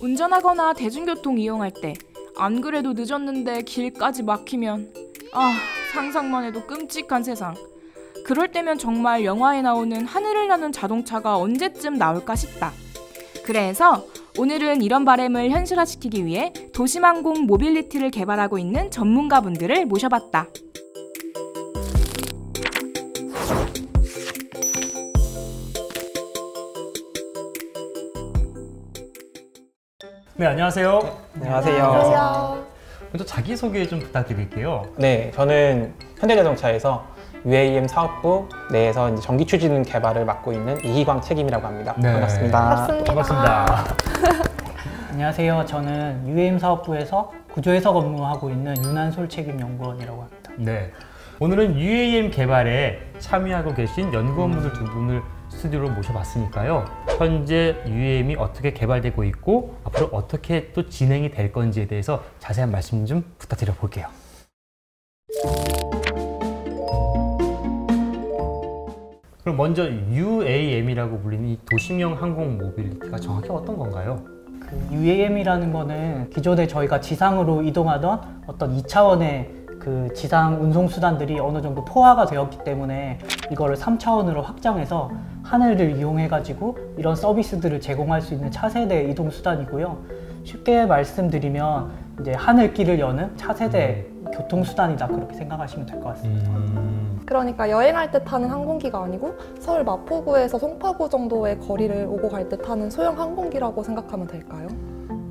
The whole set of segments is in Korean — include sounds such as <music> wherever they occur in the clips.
운전하거나 대중교통 이용할 때 안 그래도 늦었는데 길까지 막히면 아 상상만 해도 끔찍한 세상. 그럴 때면 정말 영화에 나오는 하늘을 나는 자동차가 언제쯤 나올까 싶다. 그래서 오늘은 이런 바램을 현실화시키기 위해 도심항공 mobility를 개발하고 있는 전문가분들을 모셔봤다. 네, 안녕하세요. 안녕하세요. 안녕하세요. 먼저 자기소개 좀 부탁드릴게요. 네, 저는 현대자동차에서 UAM 사업부 내에서 이제 전기 추진 개발을 맡고 있는 이희광 책임이라고 합니다. 네. 반갑습니다. 반갑습니다. 반갑습니다. <laughs> 안녕하세요. 저는 UAM 사업부에서 구조 해석 업무하고 있는 윤한솔 책임 연구원이라고 합니다. 네. 오늘은 UAM 개발에 참여하고 계신 연구원분들 두 분을 스튜디오로 모셔봤으니까요. 현재 UAM이 어떻게 개발되고 있고 앞으로 어떻게 또 진행이 될 건지에 대해서 자세한 말씀 좀 부탁드려 볼게요. 그럼 먼저 UAM이라고 불리는 이 도심형 항공 mobility가 정확히 어떤 건가요? 그 UAM이라는 거는 기존에 저희가 지상으로 이동하던 어떤 2차원의 그 지상 운송 수단들이 어느 정도 포화가 되었기 때문에 이거를 3차원으로 확장해서 하늘을 이용해 가지고 이런 서비스들을 제공할 수 있는 차세대 이동 수단이고요. 쉽게 말씀드리면 이제 하늘길을 여는 차세대 교통 수단이다 그렇게 생각하시면 될 것 같습니다. 음, 그러니까 여행할 때 타는 항공기가 아니고 서울 마포구에서 송파구 정도의 거리를 오고 갈 때 타는 소형 항공기라고 생각하면 될까요?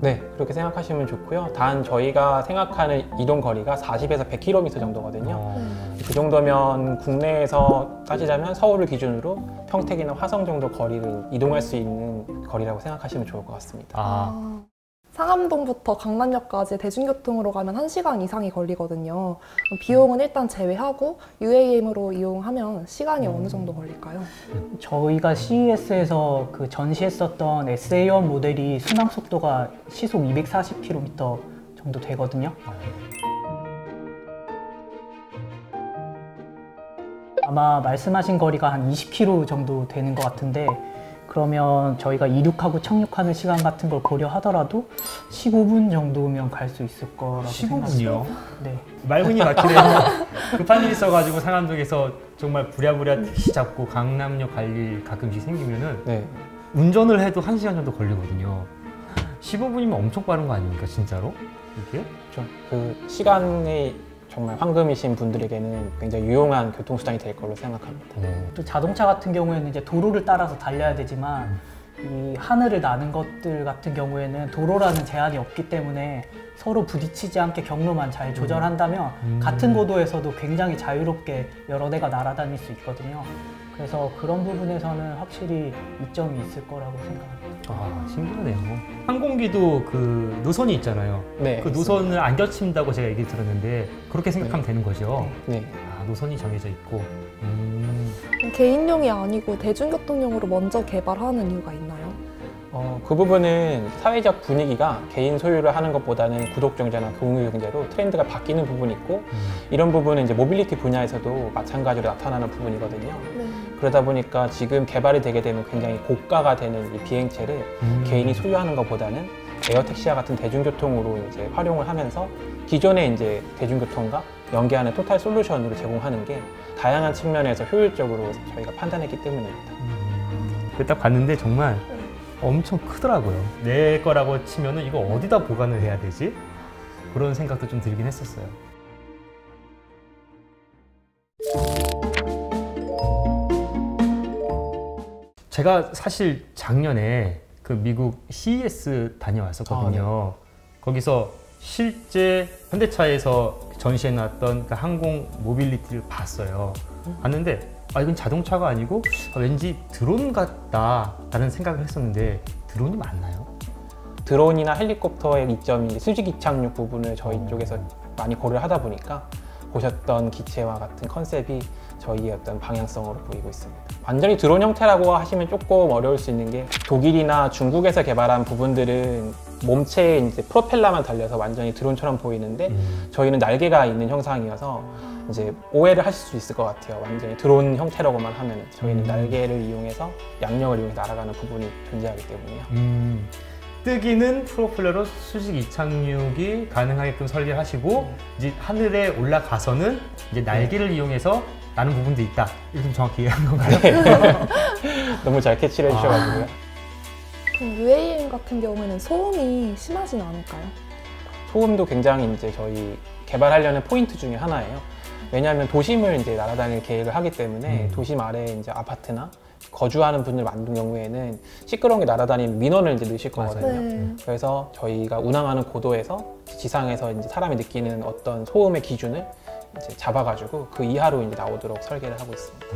네, 그렇게 생각하시면 좋고요. 단 저희가 생각하는 이동 거리가 40에서 100km 정도거든요. 어, 그 정도면 국내에서 따지자면 서울을 기준으로 평택이나 화성 정도 거리를 이동할 수 있는 거리라고 생각하시면 좋을 것 같습니다. 아, 상암동부터 강남역까지 대중교통으로 가면 1시간 이상이 걸리거든요. 비용은 일단 제외하고 UAM으로 이용하면 시간이 어느 정도 걸릴까요? 저희가 CES에서 그 전시했었던 SA1 모델이 순항 속도가 시속 240km 정도 되거든요. 아마 말씀하신 거리가 한 20km 정도 되는 것 같은데 그러면 저희가 이륙하고 착륙하는 시간 같은 걸 고려하더라도 15분 정도면 갈 수 있을 거라고 15분이요? 생각합니다. 네. 말문이 막히네요. <laughs> 급한 일 있어가지고 상암동에서 정말 부랴부랴 택시 잡고 강남역 갈 일 가끔씩 생기면은 네, 운전을 해도 1시간 정도 걸리거든요. 15분이면 엄청 빠른 거 아닙니까, 진짜로? 이게? 좀그 시간이 정말 황금이신 분들에게는 굉장히 유용한 교통수단이 될 걸로 생각합니다. 네. 또 자동차 같은 경우에는 이제 도로를 따라서 달려야 되지만 이 하늘을 나는 것들 같은 경우에는 도로라는 제한이 없기 때문에 서로 부딪히지 않게 경로만 잘 조절한다면 음. 같은 고도에서도 굉장히 자유롭게 여러 대가 날아다닐 수 있거든요. 그래서 그런 부분에서는 확실히 이점이 있을 거라고 생각합니다. 아, 신기하네요. 항공기도 그 노선이 있잖아요. 네, 그 노선을 안 겹친다고 제가 얘기 들었는데 그렇게 생각하면 되는 거죠. 네, 아, 노선이 정해져 있고. 음. 개인용이 아니고 대중교통용으로 먼저 개발하는 이유가 있나요? 어, 그 부분은 사회적 분위기가 개인 소유를 하는 것보다는 구독종자나 공유 경제로 트렌드가 바뀌는 부분이 있고 음. 이런 부분은 이제 모빌리티 분야에서도 마찬가지로 나타나는 부분이거든요. 네. 그러다 보니까 지금 개발이 되게 되면 굉장히 고가가 되는 이 비행체를 음. 개인이 소유하는 것보다는 에어택시와 같은 대중교통으로 이제 활용을 하면서 기존의 이제 대중교통과 연계하는 토탈 솔루션으로 제공하는 게 다양한 측면에서 효율적으로 저희가 판단했기 때문입니다. 음. 그딱 봤는데 정말 엄청 크더라고요. 내 거라고 치면은 이거 어디다 보관을 해야 되지? 그런 생각도 좀 들긴 했었어요. 제가 사실 작년에 그 미국 CES 다녀왔었거든요. 거기서 실제 현대차에서 전시해놨던 그 항공 모빌리티를 봤어요. 봤는데 아 이건 자동차가 아니고 아, 왠지 드론 같다라는 생각을 했었는데 드론이 맞나요? 드론이나 헬리콥터의 이점이 수직 이착륙 부분을 저희 어. 쪽에서 많이 고려를 하다 보니까 보셨던 기체와 같은 컨셉이 저희의 어떤 방향성으로 보이고 있습니다. 완전히 드론 형태라고 하시면 조금 어려울 수 있는 게 독일이나 중국에서 개발한 부분들은 몸체에 이제 프로펠러만 달려서 완전히 드론처럼 보이는데 음. 저희는 날개가 있는 형상이어서 이제 오해를 하실 수 있을 것 같아요. 완전히 드론 형태라고만 하면 저희는 음. 날개를 이용해서 양력을 이용해 서 날아가는 부분이 존재하기 때문에요. 음, 뜨기는 프로펠러로 수직 이착륙이 가능하게끔 설계하시고 이제 하늘에 올라가서는 이제 날개를 이용해서 나는 부분도 있다. 이렇게 좀 정확히 이해한 건가요? <laughs> 너무 잘 캐치를 해주셔가지고요. 그럼 UAM 같은 경우에는 소음이 심하진 않을까요? 소음도 굉장히 이제 저희 개발하려는 포인트 중에 하나예요. 왜냐하면 도심을 이제 날아다닐 계획을 하기 때문에 음. 도심 아래에 이제 아파트나 거주하는 분들 만든 경우에는 시끄러운 게 날아다니는 민원을 이제 넣으실. 거거든요. 네. 그래서 저희가 운항하는 고도에서 지상에서 이제 사람이 느끼는 어떤 소음의 기준을 이제 잡아가지고 그 이하로 이제 나오도록 설계를 하고 있습니다.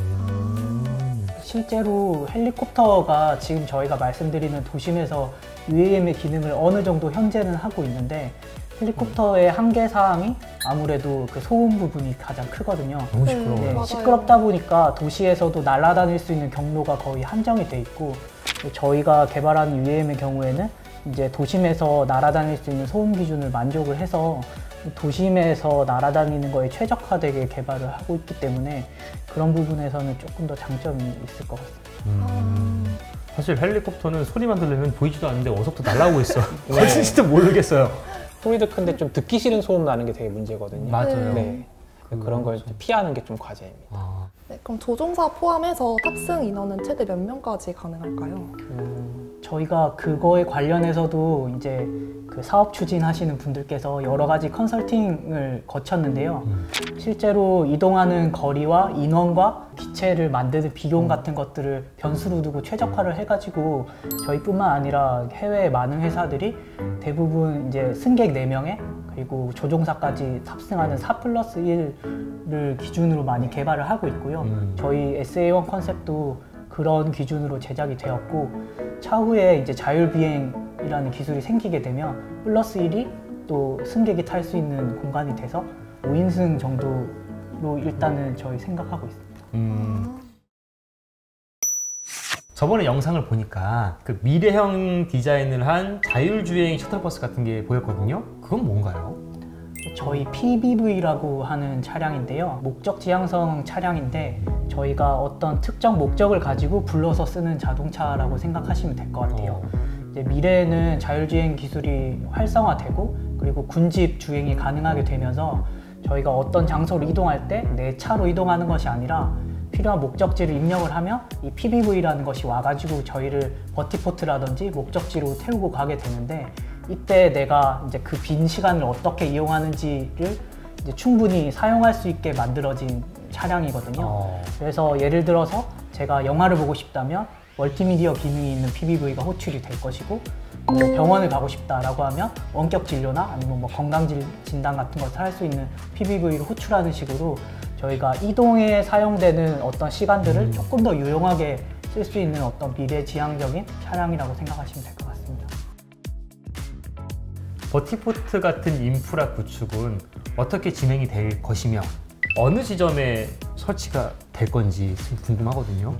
실제로 헬리콥터가 지금 저희가 말씀드리는 도심에서 UAM의 기능을 어느 정도 현재는 하고 있는데 헬리콥터의 한계 사항이 아무래도 그 소음 부분이 가장 크거든요. 너무 네. 시끄러워요. 네, 맞아요. 시끄럽다 보니까 도시에서도 날아다닐 수 있는 경로가 거의 한정이 돼 있고 저희가 개발한 UAM의 경우에는 이제 도심에서 날아다닐 수 있는 소음 기준을 만족을 해서 도심에서 날아다니는 거에 최적화되게 개발을 하고 있기 때문에 그런 부분에서는 조금 더 장점이 있을 것 같습니다. 음. 사실 헬리콥터는 소리만 들리면 보이지도 않는데 어디서부터 날아오고 있어. <laughs> 네. 어딘지도 모르겠어요. 소리도 큰데 좀 듣기 싫은 소음 나는 게 되게 문제거든요. 맞아요. 네. 그런 걸 그렇죠. 피하는 게 좀 과제입니다. 아, 네, 그럼 조종사 포함해서 탑승 인원은 최대 몇 명까지 가능할까요? 음, 저희가 그거에 관련해서도 이제 그 사업 추진하시는 분들께서 여러 가지 컨설팅을 거쳤는데요. 음. 실제로 이동하는 거리와 인원과 기체를 만드는 비용 같은 것들을 변수로 두고 최적화를 해가지고 저희뿐만 아니라 해외 많은 회사들이 대부분 이제 승객 4명에 그리고 조종사까지 탑승하는 4 플러스 1을 기준으로 많이 개발을 하고 있고요. 음. 저희 SA1 컨셉도 그런 기준으로 제작이 되었고 차후에 이제 자율비행이라는 기술이 생기게 되면 플러스 1이 또 승객이 탈 수 있는 공간이 돼서 5인승 정도로 일단은 저희 생각하고 있습니다. 음. 저번에 영상을 보니까 그 미래형 디자인을 한 자율주행 셔틀버스 같은 게 보였거든요. 그건 뭔가요? 저희 PBV라고 하는 차량인데요. 목적 지향성 차량인데 저희가 어떤 특정 목적을 가지고 불러서 쓰는 자동차라고 생각하시면 될 것 같아요. 이제 미래에는 자율주행 기술이 활성화되고 그리고 군집 주행이 가능하게 되면서 저희가 어떤 장소로 이동할 때 내 차로 이동하는 것이 아니라 필요한 목적지를 입력을 하면 이 PBV라는 것이 와가지고 저희를 버티포트라든지 목적지로 태우고 가게 되는데 이때 내가 이제 그 빈 시간을 어떻게 이용하는지를 이제 충분히 사용할 수 있게 만들어진 차량이거든요. 어. 그래서 예를 들어서 제가 영화를 보고 싶다면 멀티미디어 기능이 있는 PBV가 호출이 될 것이고 뭐 병원을 가고 싶다라고 하면 원격 진료나 아니면 뭐 건강 질- 진단 같은 것을 할 수 있는 PBV를 호출하는 식으로 저희가 이동에 사용되는 어떤 시간들을 음. 조금 더 유용하게 쓸 수 있는 어떤 미래지향적인 차량이라고 생각하시면 될 것 같습니다. 버티포트 같은 인프라 구축은 어떻게 진행이 될 것이며 어느 지점에 설치가 될 건지 좀 궁금하거든요.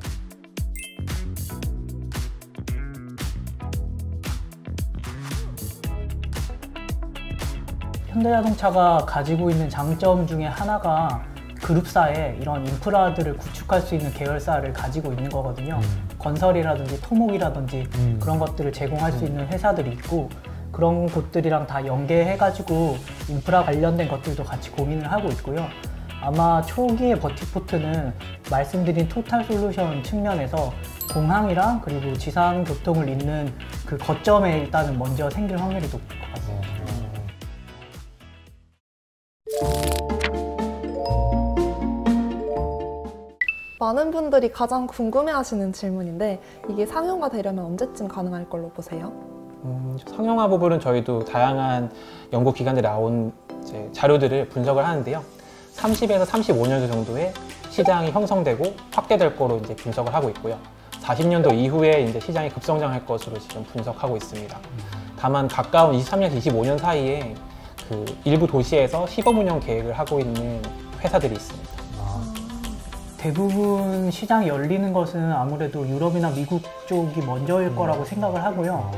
현대자동차가 가지고 있는 장점 중에 하나가 그룹사에 이런 인프라들을 구축할 수 있는 계열사를 가지고 있는 거거든요. 음. 건설이라든지 토목이라든지 음. 그런 것들을 제공할 수 있는 회사들이 있고 그런 곳들이랑 다 연계해가지고 인프라 관련된 것들도 같이 고민을 하고 있고요. 아마 초기의 버티포트는 말씀드린 토탈 솔루션 측면에서 공항이랑 그리고 지상 교통을 잇는 그 거점에 일단은 먼저 생길 확률이 높을 것 같습니다. 많은 분들이 가장 궁금해하시는 질문인데 이게 상용화 되려면 언제쯤 가능할 걸로 보세요? 음, 상용화 부분은 저희도 다양한 연구 기관들이 나온 자료들을 분석을 하는데요. 30에서 35년 정도의 시장이 형성되고 확대될 거로 이제 분석을 하고 있고요. 40년도 이후에 이제 시장이 급성장할 것으로 지금 분석하고 있습니다. 다만 가까운 23년, 25년 사이에 그 일부 도시에서 시범 운영 계획을 하고 있는 회사들이 있습니다. 아, 대부분 시장이 열리는 것은 아무래도 유럽이나 미국 쪽이 먼저일 거라고 생각을 하고요.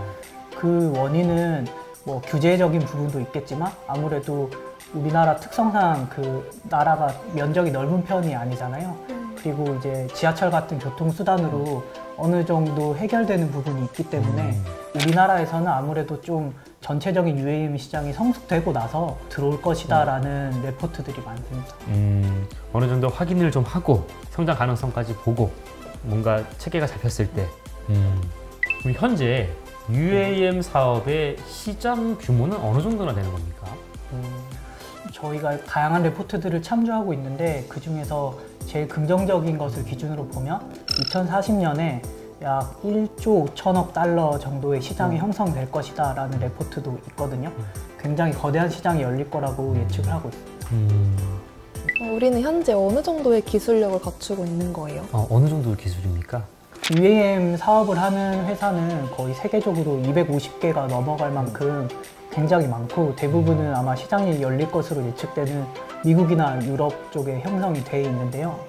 그 원인은 뭐 규제적인 부분도 있겠지만 아무래도 우리나라 특성상 그 나라가 면적이 넓은 편이 아니잖아요. 그리고 이제 지하철 같은 교통수단으로 어느 정도 해결되는 부분이 있기 때문에 우리나라에서는 아무래도 좀 전체적인 UAM 시장이 성숙되고 나서 들어올 것이다라는 레포트들이 많습니다. 음, 어느 정도 확인을 좀 하고 성장 가능성까지 보고 뭔가 체계가 잡혔을 때 음. 그럼 현재 UAM 사업의 시장 규모는 어느 정도나 되는 겁니까? 저희가 다양한 레포트들을 참조하고 있는데 그 중에서 제일 긍정적인 것을 기준으로 보면 2040년에 약 1조 5천억 달러 정도의 시장이 형성될 것이다 라는 레포트도 있거든요. 굉장히 거대한 시장이 열릴 거라고 예측을 하고 있습니다. 음, 어, 우리는 현재 어느 정도의 기술력을 갖추고 있는 거예요? 어, 어느 정도 기술입니까? UAM 사업을 하는 회사는 거의 세계적으로 250개가 넘어갈 만큼 굉장히 많고 대부분은 아마 시장이 열릴 것으로 예측되는 미국이나 유럽 쪽에 형성이 돼 있는데요.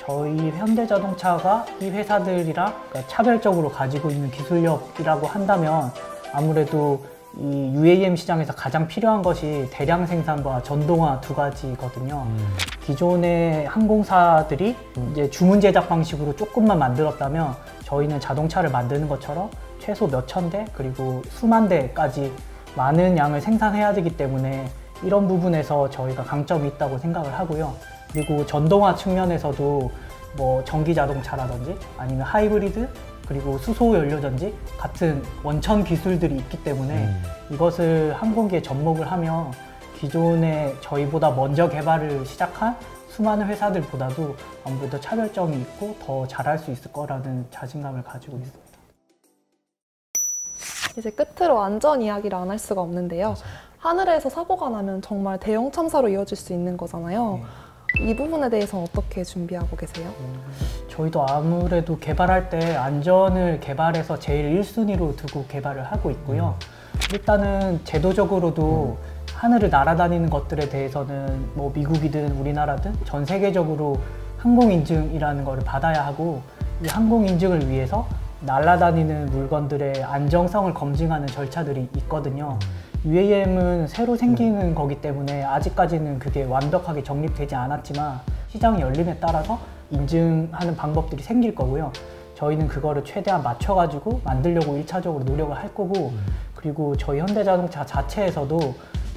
저희 현대자동차가 이 회사들이랑 차별적으로 가지고 있는 기술력이라고 한다면 아무래도 이 UAM 시장에서 가장 필요한 것이 대량 생산과 전동화 두 가지거든요. 음, 기존의 항공사들이 이제 주문 제작 방식으로 조금만 만들었다면 저희는 자동차를 만드는 것처럼 최소 몇천 대 그리고 수만 대까지 많은 양을 생산해야 되기 때문에 이런 부분에서 저희가 강점이 있다고 생각을 하고요. 그리고 전동화 측면에서도 뭐 전기 자동차라든지 아니면 하이브리드 그리고 수소 연료 전지 같은 원천 기술들이 있기 때문에 음. 이것을 항공기에 접목을 하면 기존에 저희보다 먼저 개발을 시작한 수많은 회사들보다도 아무래도 차별점이 있고 더 잘할 수 있을 거라는 자신감을 가지고 있습니다. 이제 끝으로 안전 이야기를 안 할 수가 없는데요. 하늘에서 사고가 나면 정말 대형 참사로 이어질 수 있는 거잖아요. 이 부분에 대해서 어떻게 준비하고 계세요? 저희도 아무래도 개발할 때 안전을 개발해서 제일 1순위로 두고 개발을 하고 있고요. 일단은 제도적으로도 하늘을 날아다니는 것들에 대해서는 뭐 미국이든 우리나라든 전 세계적으로 항공인증이라는 거를 받아야 하고 이 항공인증을 위해서 날아다니는 물건들의 안정성을 검증하는 절차들이 있거든요. UAM은 새로 생기는 거기 때문에 아직까지는 그게 완벽하게 정립되지 않았지만 시장이 열림에 따라서 인증하는 방법들이 생길 거고요. 저희는 그거를 최대한 맞춰가지고 만들려고 일차적으로 노력을 할 거고 그리고 저희 현대자동차 자체에서도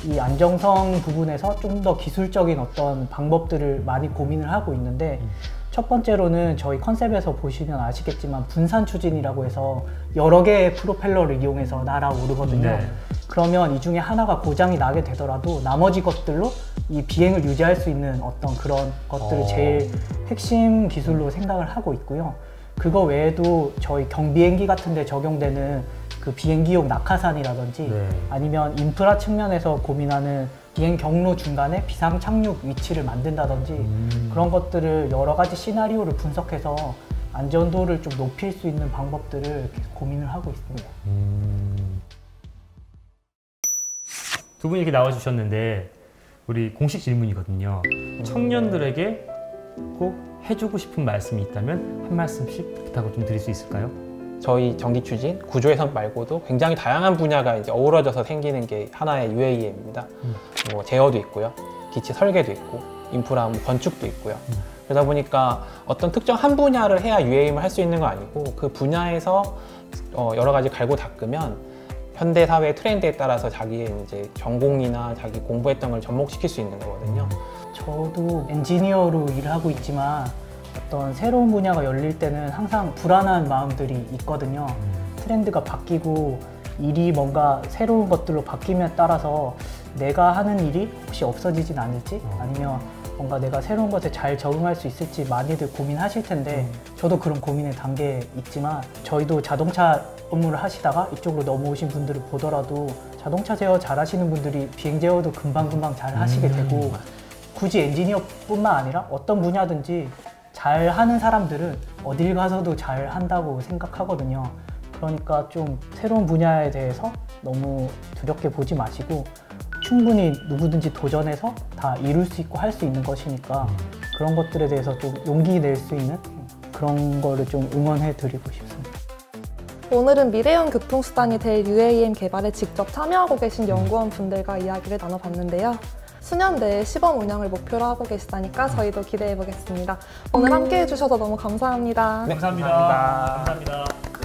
이 안정성 부분에서 좀 더 기술적인 어떤 방법들을 많이 고민을 하고 있는데 첫 번째로는 저희 컨셉에서 보시면 아시겠지만 분산 추진이라고 해서 여러 개의 프로펠러를 이용해서 날아오르거든요. 네. 그러면 이 중에 하나가 고장이 나게 되더라도 나머지 것들로 이 비행을 유지할 수 있는 어떤 그런 것들을 어. 제일 핵심 기술로 생각을 하고 있고요. 그거 외에도 저희 경비행기 같은 데 적용되는 그 비행기용 낙하산이라든지 네. 아니면 인프라 측면에서 고민하는 비행 경로 중간에 비상 착륙 위치를 만든다든지 음. 그런 것들을 여러 가지 시나리오를 분석해서 안전도를 좀 높일 수 있는 방법들을 계속 고민을 하고 있습니다. 음. 두 분이 이렇게 나와주셨는데 우리 공식 질문이거든요. 청년들에게 꼭 해주고 싶은 말씀이 있다면 한 말씀씩 부탁을 좀 드릴 수 있을까요? 저희 전기 추진, 구조해석 말고도 굉장히 다양한 분야가 이제 어우러져서 생기는 게 하나의 UAM입니다. 음. 뭐 제어도 있고요, 기체 설계도 있고, 인프라 뭐 건축도 있고요. 음. 그러다 보니까 어떤 특정 한 분야를 해야 UAM을 할 수 있는 거 아니고 그 분야에서 어, 여러 가지 갈고 닦으면 현대 사회의 트렌드에 따라서 자기의 이제 전공이나 자기 공부했던 걸 접목시킬 수 있는 거거든요. 저도 엔지니어로 일을 하고 있지만 어떤 새로운 분야가 열릴 때는 항상 불안한 마음들이 있거든요. 트렌드가 바뀌고 일이 뭔가 새로운 것들로 바뀜에 따라서 내가 하는 일이 혹시 없어지진 않을지 아니면 뭔가 내가 새로운 것에 잘 적응할 수 있을지 많이들 고민하실 텐데 저도 그런 고민의 단계에 있지만 저희도 자동차 업무를 하시다가 이쪽으로 넘어오신 분들을 보더라도 자동차 제어 잘 하시는 분들이 비행 제어도 금방금방 잘 하시게 되고 굳이 엔지니어뿐만 아니라 어떤 분야든지 잘 하는 사람들은 어딜 가서도 잘 한다고 생각하거든요. 그러니까 좀 새로운 분야에 대해서 너무 두렵게 보지 마시고 충분히 누구든지 도전해서 다 이룰 수 있고 할 수 있는 것이니까 그런 것들에 대해서 좀 용기 낼 수 있는 그런 거를 좀 응원해 드리고 싶습니다. 오늘은 미래형 교통수단이 될 UAM 개발에 직접 참여하고 계신 연구원 분들과 이야기를 나눠봤는데요. 수년 내에 시범 운영을 목표로 하고 계시다니까 저희도 기대해 보겠습니다. 오늘 함께 해주셔서 너무 감사합니다. 네, 감사합니다. 감사합니다. 감사합니다.